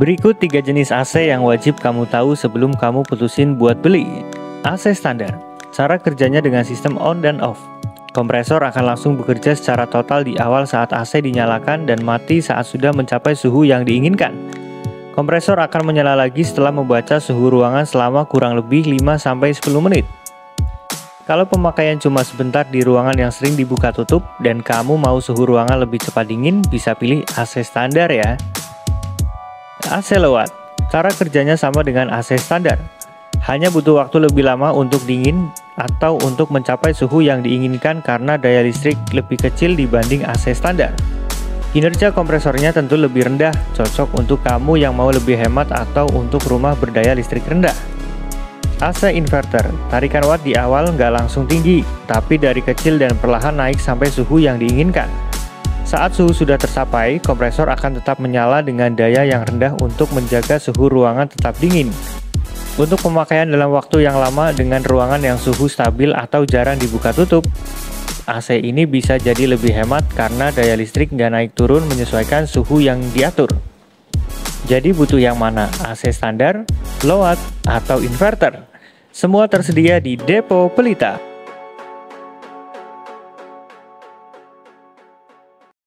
Berikut tiga jenis AC yang wajib kamu tahu sebelum kamu putusin buat beli. AC standar. Cara kerjanya dengan sistem on dan off. Kompresor akan langsung bekerja secara total di awal saat AC dinyalakan dan mati saat sudah mencapai suhu yang diinginkan. Kompresor akan menyala lagi setelah membaca suhu ruangan selama kurang lebih 5-10 menit. Kalau pemakaian cuma sebentar di ruangan yang sering dibuka tutup dan kamu mau suhu ruangan lebih cepat dingin, bisa pilih AC standar ya. AC lewat. Cara kerjanya sama dengan AC standar. Hanya butuh waktu lebih lama untuk dingin atau untuk mencapai suhu yang diinginkan karena daya listrik lebih kecil dibanding AC standar. Kinerja kompresornya tentu lebih rendah, cocok untuk kamu yang mau lebih hemat atau untuk rumah berdaya listrik rendah. AC inverter, tarikan watt di awal nggak langsung tinggi, tapi dari kecil dan perlahan naik sampai suhu yang diinginkan. Saat suhu sudah tercapai, kompresor akan tetap menyala dengan daya yang rendah untuk menjaga suhu ruangan tetap dingin. Untuk pemakaian dalam waktu yang lama dengan ruangan yang suhu stabil atau jarang dibuka tutup, AC ini bisa jadi lebih hemat karena daya listrik nggak naik turun menyesuaikan suhu yang diatur. Jadi butuh yang mana? AC standar, low watt, atau inverter? Semua tersedia di Depo Pelita.